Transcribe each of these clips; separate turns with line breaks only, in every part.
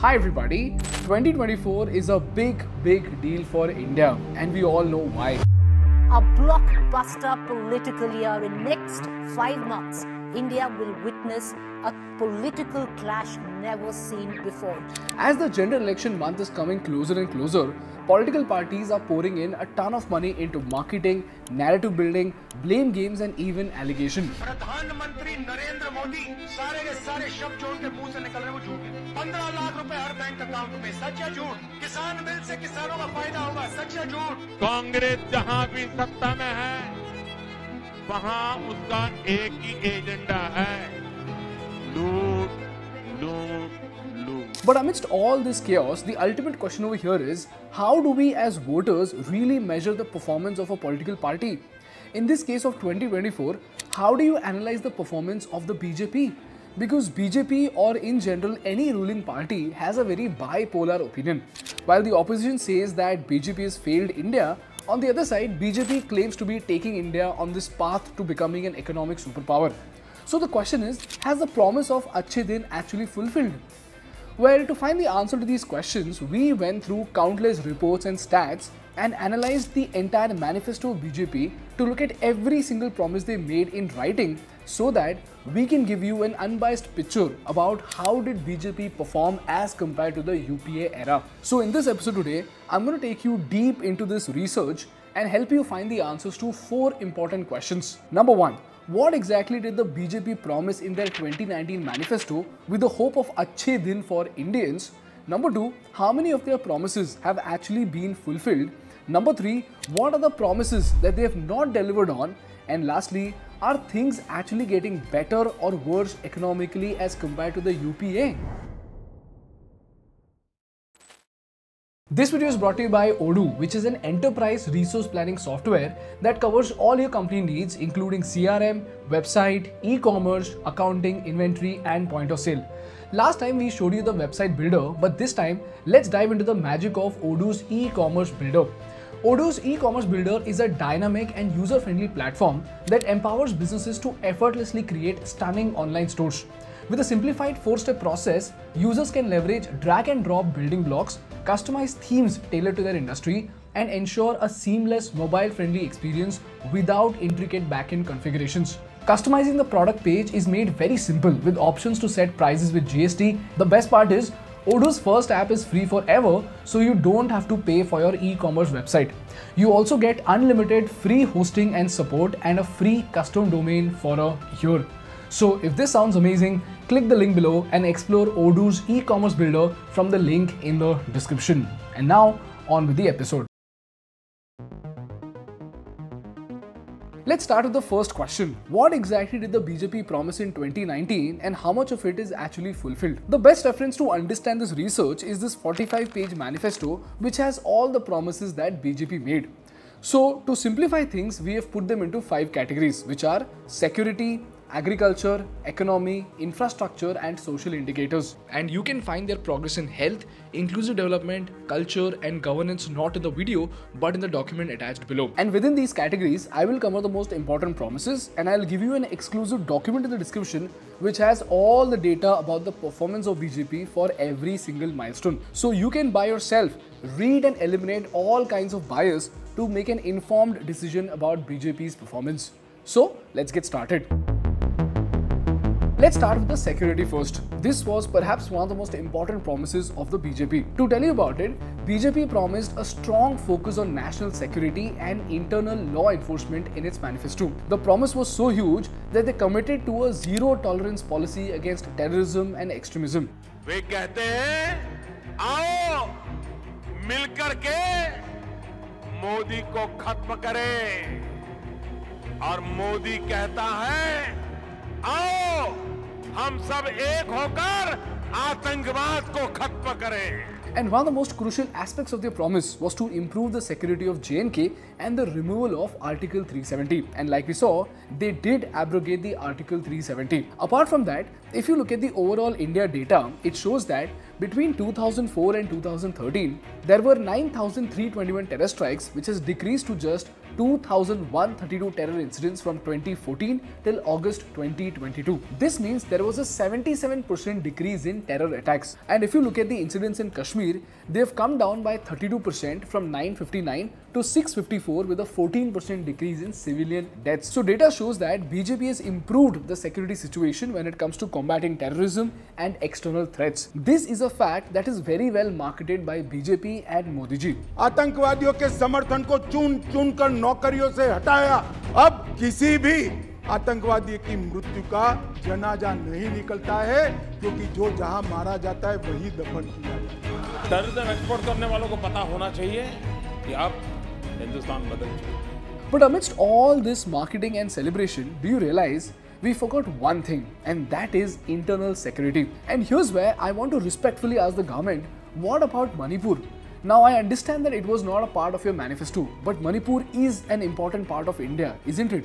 Hi everybody, 2024 is a big, big deal for India and we all know why.
A blockbuster political year in next five months. India will witness a political clash never seen before.
As the general election month is coming closer and closer, political parties are pouring in a ton of money into marketing, narrative building, blame games and even allegation.
प्रधानमंत्री नरेंद्र मोदी सारे के सारे शब्द जो उनके मुंह से निकल रहे हैं वो झूठ है पंद्रह लाख रुपए हर बैंक अकाउंट में सच या झूठ किसान बिल से किसानों का फायदा होगा सच या झूठ
कांग्रेस जहां भी सत्ता में है वहां उसका एक ही एजेंडा है लूट लूट लूट
But amidst all this chaos, the ultimate question over here is how do we as voters really measure the performance of a political party? In this case of 2024, how do you analyze the performance of the BJP? Because BJP or in general any ruling party has a very bipolar opinion. While the opposition says that BJP has failed India, on the other side, BJP claims to be taking India on this path to becoming an economic superpower. So the question is, has the promise of Achhe Din actually fulfilled? Well, to find the answer to these questions, we went through countless reports and stats and analyzed the entire manifesto of BJP to look at every single promise they made in writing so that we can give you an unbiased picture about how did BJP perform as compared to the UPA era. So in this episode today, I'm going to take you deep into this research and help you find the answers to four important questions. Number 1, what exactly did the BJP promise in their 2019 manifesto with the hope of Achhe Din for Indians? Number 2, how many of their promises have actually been fulfilled? Number 3, what are the promises that they have not delivered on? And lastly, are things actually getting better or worse economically as compared to the UPA? This video is brought to you by Odoo, which is an enterprise resource planning software that covers all your company needs, including CRM, website, e-commerce, accounting, inventory, and point of sale. Last time we showed you the website builder, but this time let's dive into the magic of Odoo's e-commerce builder. Odoo's e-commerce builder is a dynamic and user-friendly platform that empowers businesses to effortlessly create stunning online stores. With a simplified four-step process, users can leverage drag and drop building blocks, customize themes tailored to their industry, and ensure a seamless mobile-friendly experience without intricate backend configurations. Customizing the product page is made very simple with options to set prices with GST. The best part is Odoo's first app is free forever, so you don't have to pay for your e-commerce website. You also get unlimited free hosting and support and a free custom domain for a year. So if this sounds amazing, click the link below and explore Odoo's e-commerce builder from the link in the description. And now on with the episode. Let's start with the first question. What exactly did the BJP promise in 2019 and how much of it is actually fulfilled? The best reference to understand this research is this 45 page manifesto which has all the promises that BJP made. So, to simplify things, we have put them into five categories which are security, agriculture, economy, infrastructure, and social indicators. And you can find their progress in health, inclusive development, culture, and governance not in the video but in the document attached below. And within these categories, I will cover the most important promises and I'll give you an exclusive document in the description which has all the data about the performance of BJP for every single milestone. So you can by yourself read and eliminate all kinds of bias to make an informed decision about BJP's performance. So let's get started. Let's start with the security first. This was perhaps one of the most important promises of the BJP. To tell you about it, BJP promised a strong focus on national security and internal law enforcement in its manifesto. The promise was so huge that they committed to a zero tolerance policy against terrorism and extremism.
वे कहते हैं आओ मिलकर के मोदी को खत्म करें और मोदी कहता है आओ हम सब एक होकर आतंकवाद को खत्म करें
And one of the most crucial aspects of their promise was to improve the security of JNK and the removal of Article 370. And like we saw, they did abrogate the Article 370. Apart from that, if you look at the overall India data, it shows that between 2004 and 2013, there were 9,321 terror strikes, which has decreased to just 2,132 terror incidents from 2014 till August 2022. This means there was a 77% decrease in terror attacks. And if you look at the incidents in Kashmir, they have come down by 32% from 959 to 654 with a 14% decrease in civilian deaths. So data shows that BJP has improved the security situation when it comes to combating terrorism and external threats. This is a fact that is very well marketed by BJP and Modi ji.
आतंकवादियों के समर्थन को चुन चुन कर नौकरियों से हटाया अब किसी भी आतंकवादी की मृत्यु का जनाजा नहीं निकलता है क्योंकि जो जहाँ मारा जाता है वही दफन किया जाता है
टर्रिज्म एक्सपोर्ट करने वालों को पता होना चाहिए कि अब हिंदुस्तान बदल चुका है
But amidst all this marketing and celebration, do you realize we forgot one thing, and that is internal security. And here's where I want to respectfully ask the government what about Manipur? Now, I understand that it was not a part of your manifesto, but Manipur is an important part of India, isn't it?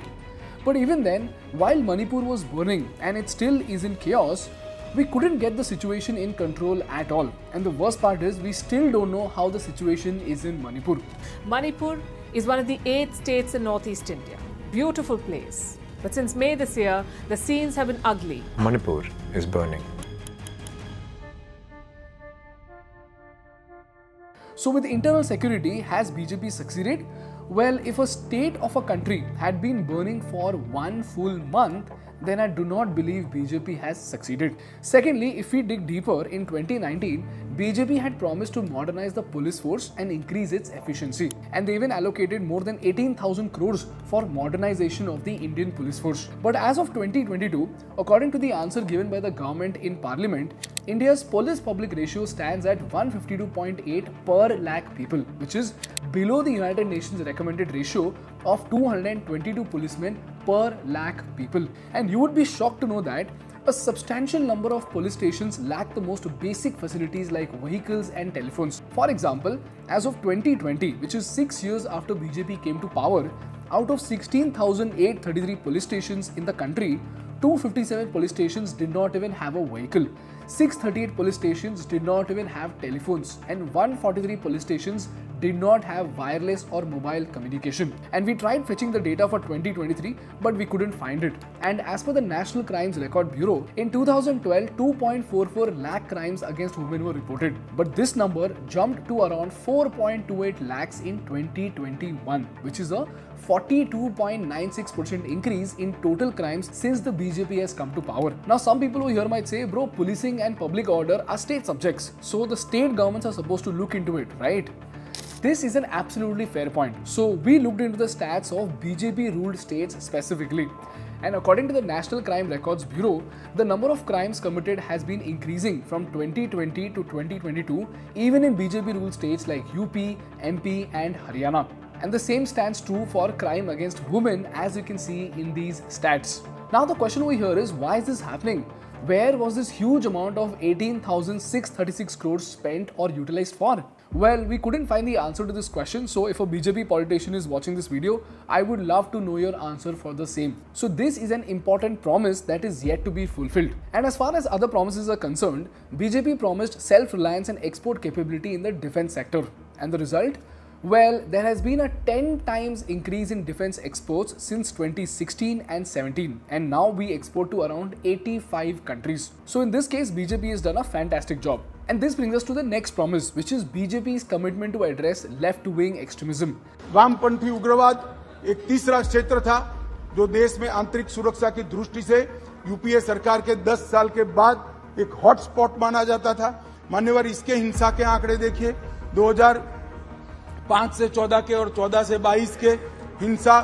But even then, while Manipur was burning and it still is in chaos, we couldn't get the situation in control at all. And the worst part is, we still don't know how the situation is in Manipur.
Manipur is one of the eight states in northeast India. Beautiful place. But since May this year, the scenes have been ugly.
Manipur is burning.
So, with internal security, has BJP succeeded? Well, if a state of a country had been burning for one full month, then I do not believe BJP has succeeded. Secondly, if we dig deeper, in 2019, BJP had promised to modernize the police force and increase its efficiency. And they even allocated more than 18,000 crores for modernization of the Indian police force. But as of 2022, according to the answer given by the government in parliament, India's police public ratio stands at 152.8 per lakh people, which is below the United Nations recommended ratio of 222 policemen per lakh people. And you would be shocked to know that a substantial number of police stations lack the most basic facilities like vehicles and telephones. For example, as of 2020, which is 6 years after BJP came to power, out of 16,833 police stations in the country, 257 police stations did not even have a vehicle. 638 police stations did not even have telephones and 143 police stations did not have wireless or mobile communication. And we tried fetching the data for 2023 but we couldn't find it. And as per the National Crimes Record Bureau, in 2012 2.44 lakh crimes against women were reported. But this number jumped to around 4.28 lakhs in 2021, which is a 42.96% increase in total crimes since the BJP has come to power. Now, some people who here might say, bro, policing and public order are state subjects, so the state governments are supposed to look into it, right? This is an absolutely fair point. So, we looked into the stats of BJP ruled states specifically. And according to the National Crime Records Bureau, the number of crimes committed has been increasing from 2020 to 2022, even in BJP ruled states like UP, MP, and Haryana. And the same stands true for crime against women, as you can see in these stats. Now, the question over here is why is this happening? Where was this huge amount of 18,636 crores spent or utilized for? Well, we couldn't find the answer to this question, so if a BJP politician is watching this video, I would love to know your answer for the same. So, this is an important promise that is yet to be fulfilled. And as far as other promises are concerned, BJP promised self reliance and export capability in the defense sector. And the result? Well, there has been a 10 times increase in defense exports since 2016 and 17, and now we export to around 85 countries. So, in this case, BJP has done a fantastic job. And this brings us to the next promise, which is BJP's commitment to address left wing extremism.
वामपंथी उग्रवाद एक तीसरा क्षेत्र था जो देश में आंतरिक सुरक्षा की दृष्टि से यूपीए सरकार के 10 साल के बाद एक हॉटस्पॉट माना जाता था। मान्यवर इसके हिंसा के आंकड़े देखिए। 2005 से 14 के और 14 से 22 के हिंसा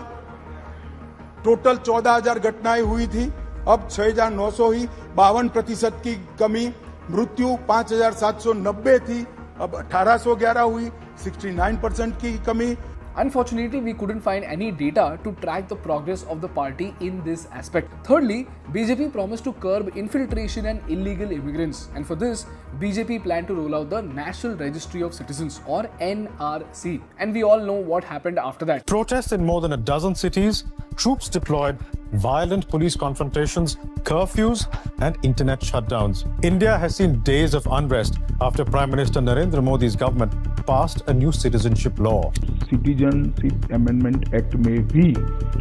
टोटल 14000 घटनाएँ हुई थी। अब 6900 हुई बावन प्रतिशत की कमी मृत्यु 5790 थी। अब 1811 हुई 69 परसेंट की कमी।
Unfortunately, we couldn't find any data to track the progress of the party in this aspect. Thirdly, BJP promised to curb infiltration and illegal immigrants, and for this, BJP planned to roll out the National Registry of Citizens or NRC. And we all know what happened after that.
Protests in more than a dozen cities, troops deployed, violent police confrontations, curfews, and internet shutdowns. India has seen days of unrest after Prime Minister Narendra Modi's government passed a new citizenship law.
Citizenship amendment act में भी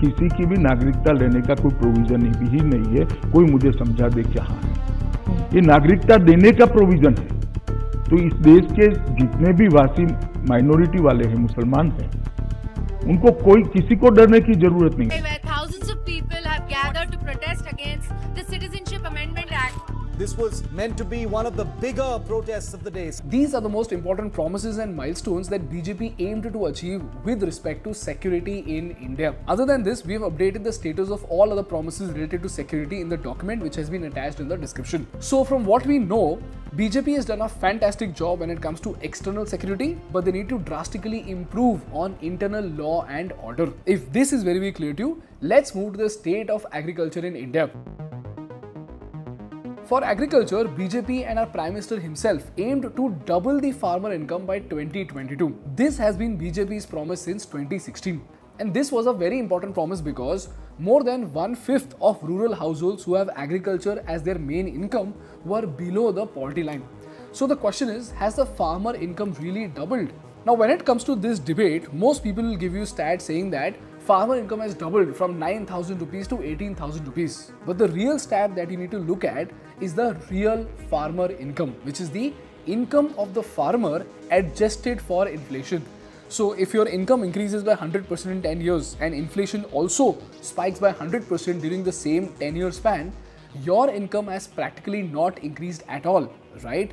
किसी की भी नागरिकता लेने का कोई provision ही नहीं है। कोई मुझे समझा दे क्या है? ये नागरिकता देने का प्रोविज़न है। तो इस देश के जितने भी वासी माइनॉरिटी वाले हैं मुसलमान हैं उनको कोई किसी को डरने की ज़रूरत नहीं
This was meant to be one of the bigger protests of the day.
These are the most important promises and milestones that BJP aimed to achieve with respect to security in India. Other than this, we have updated the status of all other promises related to security in the document which has been attached in the description. So, from what we know, BJP has done a fantastic job when it comes to external security, but they need to drastically improve on internal law and order. If this is very, very clear to you, let's move to the state of agriculture in India. For agriculture, BJP and our Prime Minister himself aimed to double the farmer income by 2022. This has been BJP's promise since 2016. And this was a very important promise because more than one fifth of rural households who have agriculture as their main income were below the poverty line. So the question is Has the farmer income really doubled? Now, when it comes to this debate, most people will give you stats saying that farmer income has doubled from 9,000 rupees to 18,000 rupees. But the real stat that you need to look at is the real farmer income, which is the income of the farmer adjusted for inflation. So, if your income increases by 100% in 10 years and inflation also spikes by 100% during the same 10 year span, your income has practically not increased at all, right?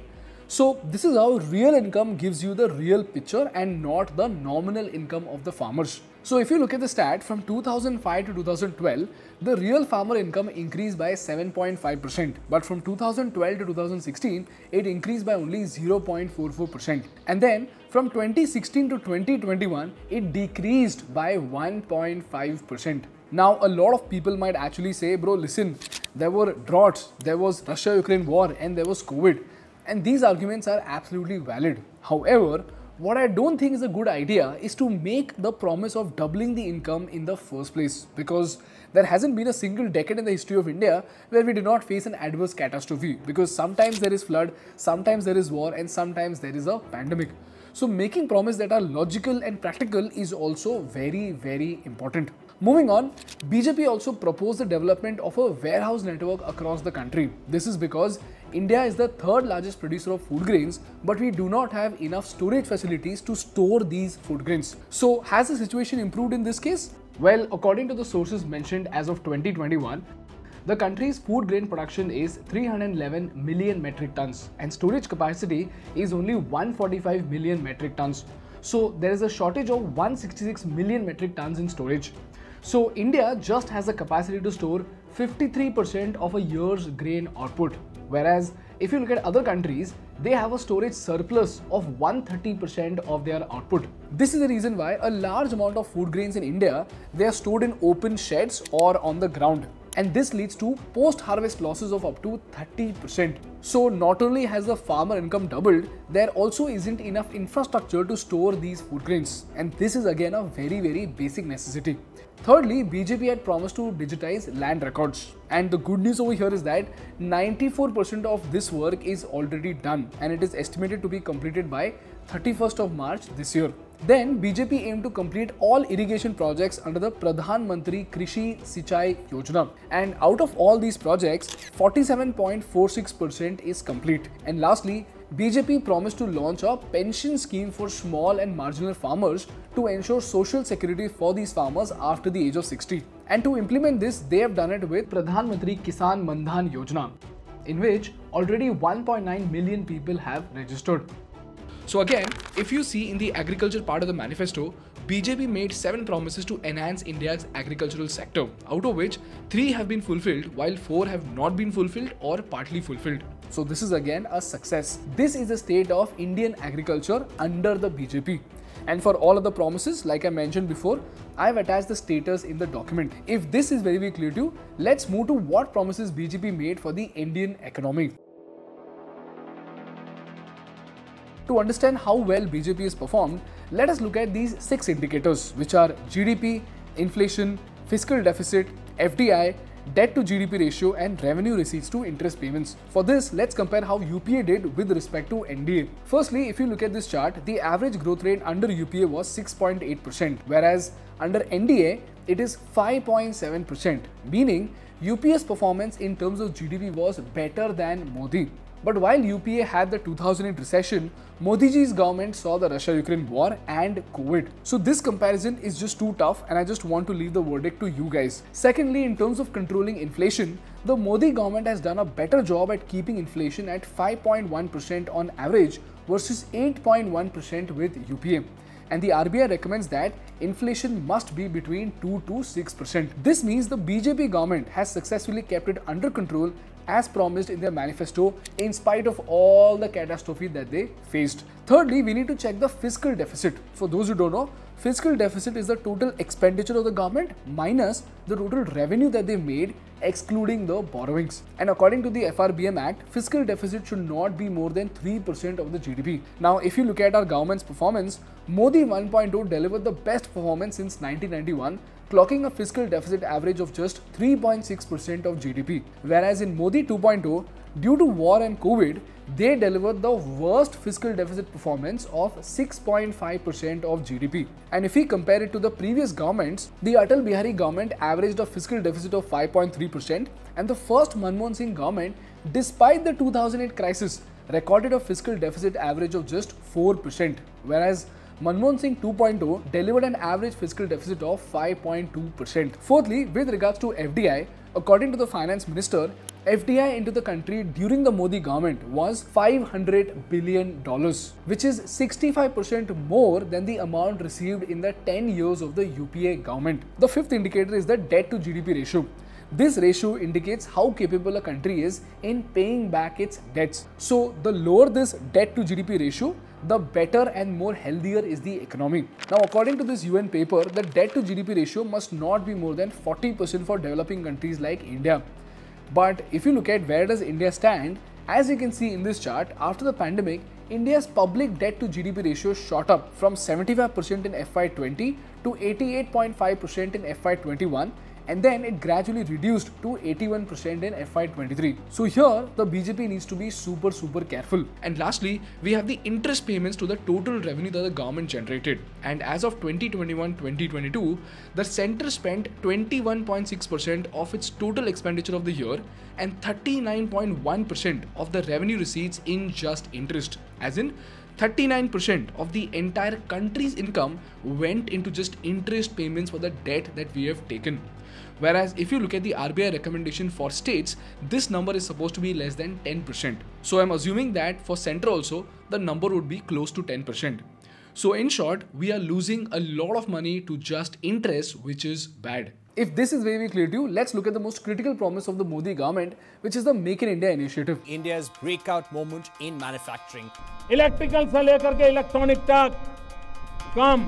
So this is how real income gives you the real picture and not the nominal income of the farmers. So if you look at the stat from 2005 to 2012, the real farmer income increased by 7.5%, but from 2012 to 2016, it increased by only 0.44%. And then from 2016 to 2021, it decreased by 1.5%. Now, a lot of people might actually say, bro, listen, there were droughts, there was Russia-Ukraine war, and there was COVID. And these arguments are absolutely valid. However, what I don't think is a good idea is to make the promise of doubling the income in the first place because there hasn't been a single decade in the history of India where we did not face an adverse catastrophe because sometimes there is flood, sometimes there is war, and sometimes there is a pandemic. So, making promises that are logical and practical is also very, very important. Moving on, BJP also proposed the development of a warehouse network across the country. This is because India is the third largest producer of food grains, but we do not have enough storage facilities to store these food grains. So, has the situation improved in this case? Well, according to the sources mentioned as of 2021, the country's food grain production is 311 million metric tons and storage capacity is only 145 million metric tons. So there is a shortage of 166 million metric tons in storage. So India just has the capacity to store 53% of a year's grain output. Whereas if you look at other countries, they have a storage surplus of 130% of their output. This is the reason why a large amount of food grains in India, they are stored in open sheds or on the ground and this leads to post-harvest losses of up to 30%. So not only has the farmer income doubled, there also isn't enough infrastructure to store these food grains and this is again a very very basic necessity. Thirdly, BJP had promised to digitize land records and the good news over here is that 94% of this work is already done and it is estimated to be completed by 31st of March this year. Then BJP aimed to complete all irrigation projects under the Pradhan Mantri Krishi Sinchai Yojana. And out of all these projects, 47.46% is complete. And lastly, BJP promised to launch a pension scheme for small and marginal farmers to ensure social security for these farmers after the age of 60. And to implement this, they have done it with Pradhan Mantri Kisan Mandhan Yojana, in which already 1.9 million people have registered. So again, if you see in the agriculture part of the manifesto, BJP made seven promises to enhance India's agricultural sector, out of which three have been fulfilled while four have not been fulfilled or partly fulfilled. So this is again a success. This is the state of Indian agriculture under the BJP. And for all of the promises, like I mentioned before, I've attached the status in the document. If this is very, very clear to you, let's move to what promises BJP made for the Indian economy. To understand how well BJP has performed, let us look at these six indicators, which are GDP, inflation, fiscal deficit, FDI, debt to GDP ratio, and revenue receipts to interest payments. For this, let's compare how UPA did with respect to NDA. Firstly, if you look at this chart, the average growth rate under UPA was 6.8%, whereas under NDA, it is 5.7%, meaning UPA's performance in terms of GDP was better than Modi. But while UPA had the 2008 recession, Modi ji's government saw the Russia-Ukraine war and COVID. So this comparison is just too tough and I just want to leave the verdict to you guys. Secondly, in terms of controlling inflation, the Modi government has done a better job at keeping inflation at 5.1% on average versus 8.1% with UPA and the RBI recommends that inflation must be between 2 to 6%. This means the BJP government has successfully kept it under control as promised in their manifesto in spite of all the catastrophe that they faced. Thirdly, we need to check the fiscal deficit. For those who don't know, fiscal deficit is the total expenditure of the government minus the total revenue that they made excluding the borrowings. And according to the FRBM Act, fiscal deficit should not be more than 3% of the GDP. Now, if you look at our government's performance, Modi 1.0 delivered the best performance since 1991 clocking a fiscal deficit average of just 3.6% of GDP. Whereas in Modi 2.0, due to war and COVID, they delivered the worst fiscal deficit performance of 6.5% of GDP. And if we compare it to the previous governments, the Atal Bihari government averaged a fiscal deficit of 5.3% and the first Manmohan Singh government, despite the 2008 crisis, recorded a fiscal deficit average of just 4%. Whereas Manmohan Singh 2.0 delivered an average fiscal deficit of 5.2%. Fourthly, with regards to FDI, according to the finance minister, FDI into the country during the Modi government was $500 billion, which is 65% more than the amount received in the 10 years of the UPA government. The fifth indicator is the debt to GDP ratio. This ratio indicates how capable a country is in paying back its debts. So, the lower this debt to GDP ratio, the better and more healthier is the economy. Now, according to this UN paper, the debt to GDP ratio must not be more than 40% for developing countries like India. But if you look at where does India stand, as you can see in this chart, after the pandemic, India's public debt to GDP ratio shot up from 75% in FY20 to 88.5% in FY21 and then it gradually reduced to 81% in FY23. So here the BJP needs to be super super careful. And lastly, we have the interest payments to the total revenue that the government generated. And as of 2021-2022, the center spent 21.6% of its total expenditure of the year and 39.1% of the revenue receipts in just interest. As in 39% of the entire country's income went into just interest payments for the debt that we have taken. Whereas if you look at the RBI recommendation for states, this number is supposed to be less than 10%. So I'm assuming that for center also, the number would be close to 10%. So in short, we are losing a lot of money to just interest, which is bad. If this is very, very clear to you, let's look at the most critical promise of the Modi government, which is the Make in India initiative.
India's breakout moment in manufacturing.
Electrical से लेकर के electronic तक कम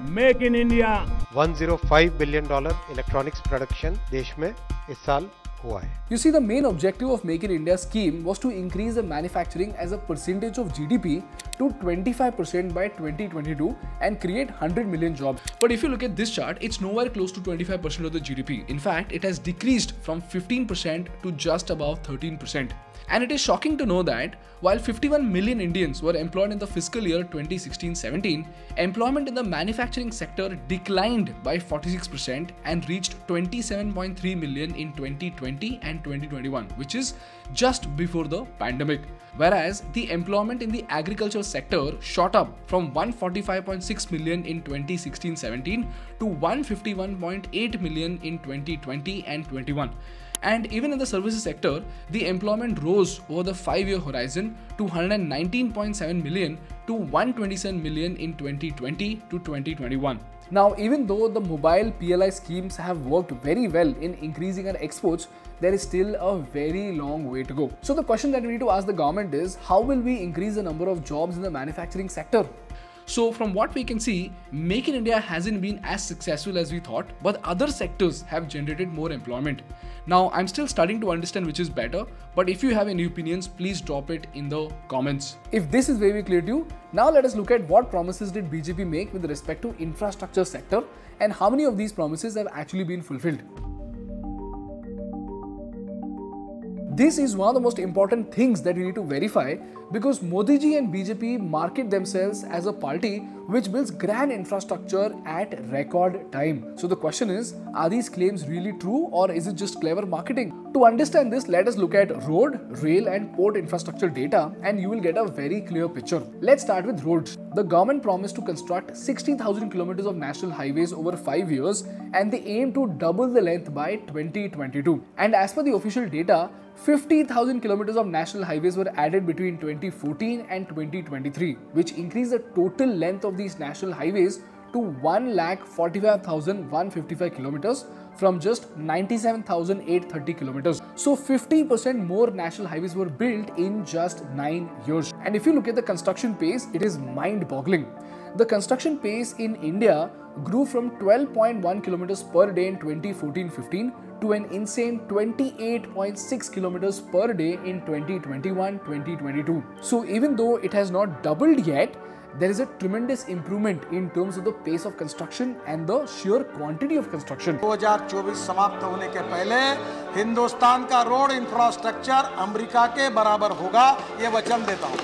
make in India.
105 billion dollar electronics production देश में इस साल हुआ है।
You see the main objective of make in India scheme was to increase the manufacturing as a percentage of GDP to 25 percent by twenty and create hundred million job but if you look at this chart it's no close to twenty five percent of the G D it has decrease from fifteen percent to just about thirteen percent And it is shocking to know that while 51 million Indians were employed in the fiscal year 2016-17, employment in the manufacturing sector declined by 46% and reached 27.3 million in 2020 and 2021, which is just before the pandemic. Whereas the employment in the agriculture sector shot up from 145.6 million in 2016-17 to 151.8 million in 2020 and 21. And even in the services sector, the employment rose over the five year horizon to 119.7 million to 127 million in 2020 to 2021. Now, even though the mobile PLI schemes have worked very well in increasing our exports, there is still a very long way to go. So, the question that we need to ask the government is how will we increase the number of jobs in the manufacturing sector? So from what we can see, Make in India hasn't been as successful as we thought, but other sectors have generated more employment. Now, I'm still starting to understand which is better, but if you have any opinions, please drop it in the comments. If this is very clear to you, now let us look at what promises did BJP make with respect to infrastructure sector and how many of these promises have actually been fulfilled. This is one of the most important things that we need to verify because Modi ji and BJP market themselves as a party which builds grand infrastructure at record time. So the question is, are these claims really true or is it just clever marketing? To understand this, let us look at road, rail and port infrastructure data and you will get a very clear picture. Let's start with roads. The government promised to construct 60,000 kilometers of national highways over 5 years and they aim to double the length by 2022. And as per the official data, 50,000 kilometers of national highways were added between 2014 and 2023, which increased the total length of these national highways to 1,45,155 kilometers from just 97,830 kilometers. So 50% more national highways were built in just 9 years. And if you look at the construction pace, it is mind-boggling. The construction pace in India grew from 12.1 kilometers per day in 2014-15 to an insane 28.6 kilometers per day in 2021-2022. So even though it has not doubled yet, there is a tremendous improvement in terms of the pace of construction and the sheer quantity of construction.
2024 समाप्त होने के पहले हिंदुस्तान का road infrastructure America के बराबर होगा ये वचन देता हूँ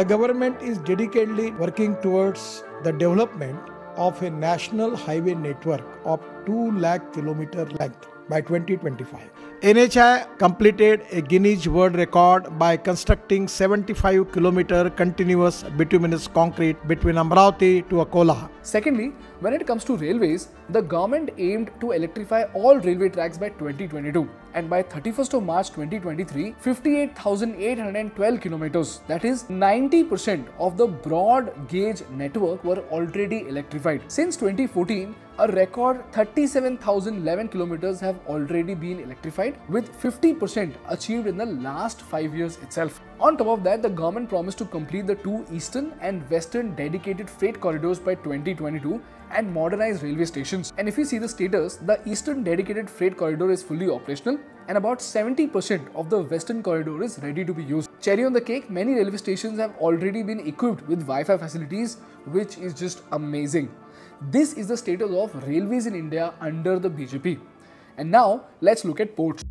The government is dedicatedly working towards the development of a national highway network of 2 lakh kilometer length by 2025. NHAI completed a Guinness World Record by constructing 75 kilometer continuous bituminous concrete between Amravati to Akola.
Secondly, when it comes to railways, the government aimed to electrify all railway tracks by 2022 and by 31st of March 2023, 58,812 kilometers, that is 90% of the broad gauge network were already electrified. Since 2014, a record 37,011 kilometers have already been electrified with 50% achieved in the last 5 years itself. On top of that, the government promised to complete the two eastern and western dedicated freight corridors by 2022 and modernize railway stations. And if you see the status, the eastern dedicated freight corridor is fully operational and about 70% of the western corridor is ready to be used. Cherry on the cake, many railway stations have already been equipped with Wi-Fi facilities which is just amazing. This is the status of railways in India under the BJP. And now let's look at ports.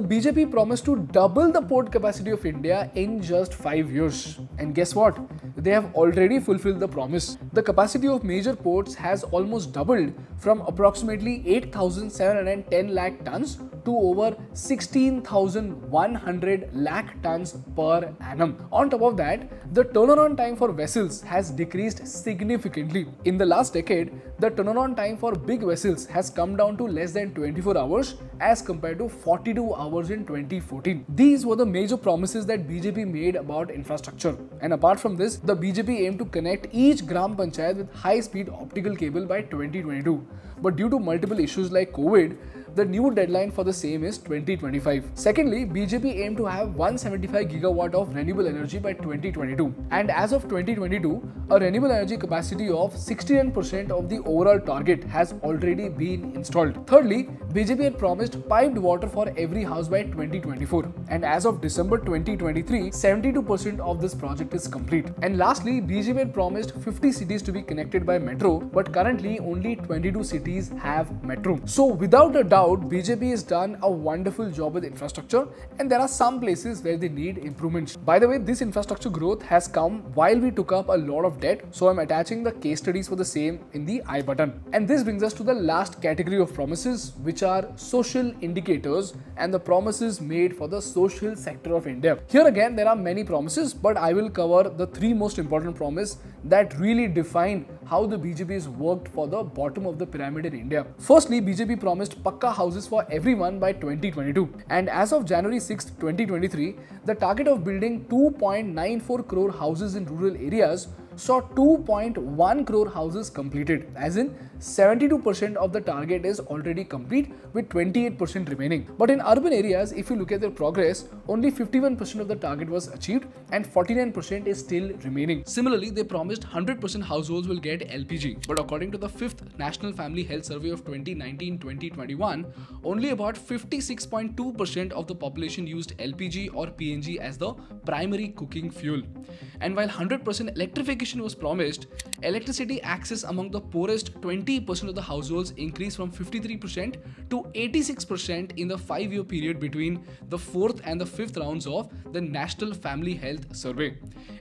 The BJP promised to double the port capacity of India in just 5 years. And guess what? They have already fulfilled the promise. The capacity of major ports has almost doubled from approximately 8,710 lakh tons to over 16,100 lakh tons per annum. On top of that, the turnaround time for vessels has decreased significantly. In the last decade, the turnaround time for big vessels has come down to less than 24 hours as compared to 42 hours in 2014. These were the major promises that BJP made about infrastructure. And apart from this, the BJP aimed to connect each Gram Panchayat with high-speed optical cable by 2022. But due to multiple issues like COVID, the new deadline for the same is 2025. Secondly, BJP aimed to have 175 gigawatt of renewable energy by 2022. And as of 2022, a renewable energy capacity of 69% of the overall target has already been installed. Thirdly, BJP had promised piped water for every house by 2024. And as of December 2023, 72% of this project is complete. And lastly, BJP had promised 50 cities to be connected by metro, but currently only 22 cities have metro. So without a doubt, doubt, BJP has done a wonderful job with infrastructure and there are some places where they need improvements. By the way, this infrastructure growth has come while we took up a lot of debt, so I'm attaching the case studies for the same in the I button. And this brings us to the last category of promises, which are social indicators and the promises made for the social sector of India. Here again, there are many promises, but I will cover the three most important promises that really define how the BJP has worked for the bottom of the pyramid in India. Firstly, BJP promised Pakka houses for everyone by 2022. And as of January 6, 2023, the target of building 2.94 crore houses in rural areas saw 2.1 crore houses completed, as in 72% of the target is already complete with 28% remaining. But in urban areas, if you look at their progress, only 51% of the target was achieved and 49% is still remaining. Similarly, they promised 100% households will get LPG, but according to the 5th National Family Health Survey of 2019-2021, only about 56.2% of the population used LPG or PNG as the primary cooking fuel. And while 100% electrification was promised, electricity access among the poorest 20% of the households increased from 53% to 86% in the five year period between the fourth and the fifth rounds of the National Family Health Survey.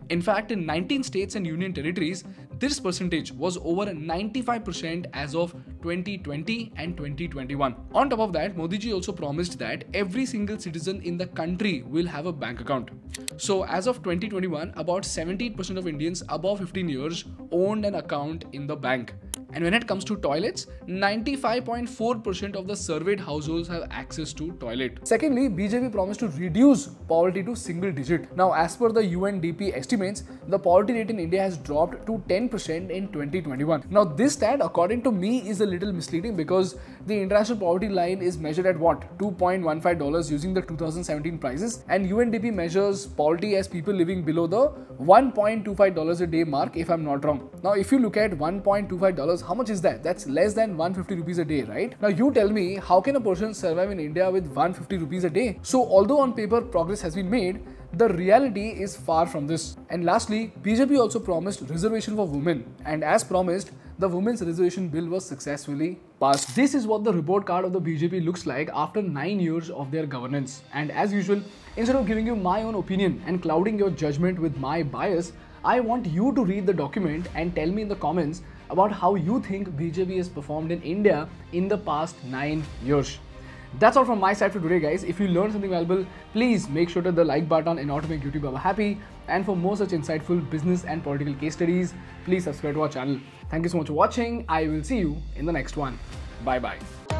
In fact, in 19 states and union territories, this percentage was over 95% as of 2020 and 2021. On top of that, Modi ji also promised that every single citizen in the country will have a bank account. So, as of 2021, about 78% of Indians above 15 years owned an account in the bank. And when it comes to toilets, 95.4% of the surveyed households have access to toilet. Secondly, BJP promised to reduce poverty to single digit. Now, as per the UNDP estimates, the poverty rate in India has dropped to 10% in 2021. Now, this stat, according to me, is a little misleading because the international poverty line is measured at what? $2.15 using the 2017 prices, and UNDP measures poverty as people living below the $1.25 a day mark, if I'm not wrong. Now, if you look at $1.25 how much is that? That's less than 150 rupees a day, right? Now you tell me, how can a person survive in India with 150 rupees a day? So although on paper progress has been made, the reality is far from this. And lastly, BJP also promised reservation for women. And as promised, the Women's Reservation Bill was successfully passed. This is what the report card of the BJP looks like after 9 years of their governance. And as usual, instead of giving you my own opinion and clouding your judgment with my bias, I want you to read the document and tell me in the comments about how you think BJP has performed in India in the past 9 years. That's all from my side for today guys. If you learned something valuable, please make sure to the like button in order to make YouTube Baba happy. And for more such insightful business and political case studies, please subscribe to our channel. Thank you so much for watching. I will see you in the next one. Bye bye.